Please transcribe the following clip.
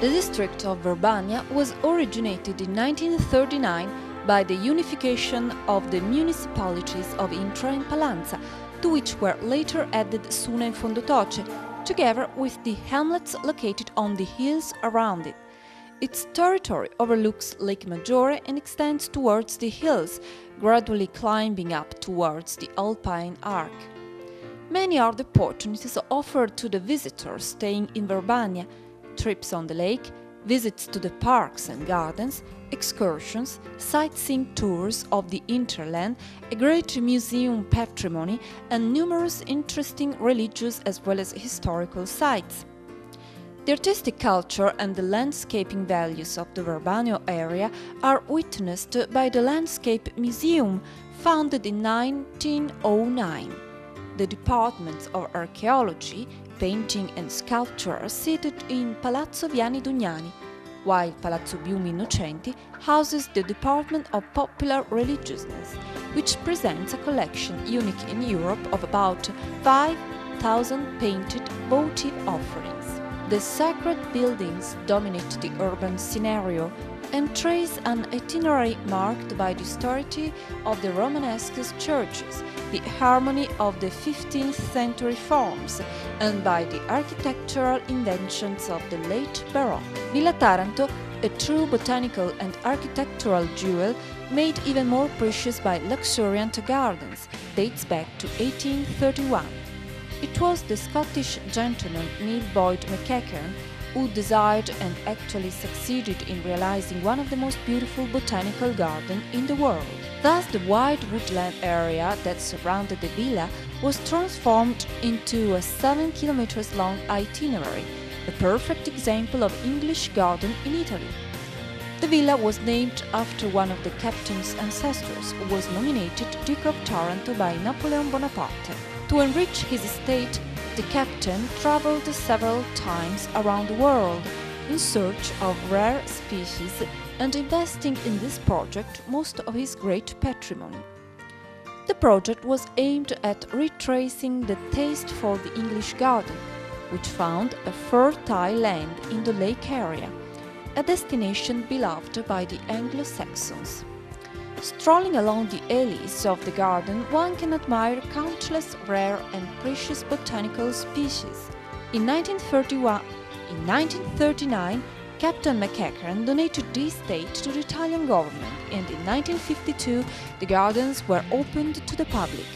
The district of Verbania was originated in 1939 by the unification of the municipalities of Intra and Pallanza, to which were later added Suna and Fondotoce, together with the hamlets located on the hills around it. Its territory overlooks Lake Maggiore and extends towards the hills, gradually climbing up towards the Alpine Arc. Many are the opportunities offered to the visitors staying in Verbania, trips on the lake, visits to the parks and gardens, excursions, sightseeing tours of the interland, a great museum patrimony, and numerous interesting religious as well as historical sites. The artistic culture and the landscaping values of the Verbania area are witnessed by the Landscape Museum, founded in 1909. The departments of archaeology, painting and sculpture are seated in Palazzo Viani Dugnani, while Palazzo Biumi Innocenti houses the Department of Popular Religiousness, which presents a collection unique in Europe of about 5,000 painted votive offerings. The sacred buildings dominate the urban scenario and trace an itinerary marked by the austerity of the Romanesque churches, the harmony of the 15th century forms, and by the architectural inventions of the late Baroque. Villa Taranto, a true botanical and architectural jewel, made even more precious by luxuriant gardens, dates back to 1831. It was the Scottish gentleman Neil Boyd McEacharn who desired and actually succeeded in realizing one of the most beautiful botanical gardens in the world. Thus, the wide woodland area that surrounded the villa was transformed into a 7 kilometers long itinerary, a perfect example of English garden in Italy. The villa was named after one of the captain's ancestors, who was nominated Duke of Taranto by Napoleon Bonaparte. To enrich his estate, the captain traveled several times around the world in search of rare species and investing in this project most of his great patrimony. The project was aimed at retracing the taste for the English garden, which found a fertile land in the lake area, a destination beloved by the Anglo-Saxons. Strolling along the alleys of the garden, one can admire countless rare and precious botanical species. In 1931, in 1939, Captain McEacharn donated the estate to the Italian government and in 1952 the gardens were opened to the public.